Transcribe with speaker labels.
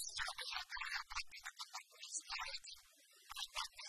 Speaker 1: necessarily have to have that be the priority. I think